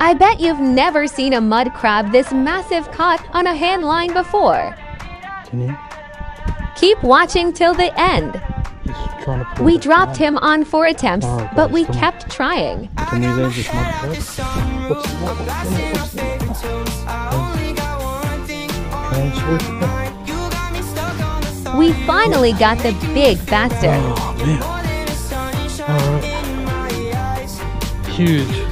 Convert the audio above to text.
I bet you've never seen a mud crab this massive caught on a hand line before. Can you? Keep watching till the end. He's trying to pull We dropped him on four attempts, Oh, but we guys, come on. kept trying. Can you then just mud crab? What's what's in it? What's in it? Can I switch it? We finally got the big bastard. Oh man. Huge.